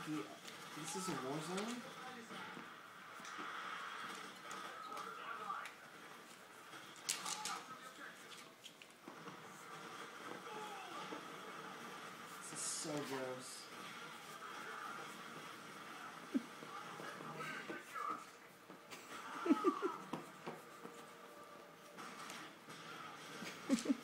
like the... This is a war zone? This is so gross.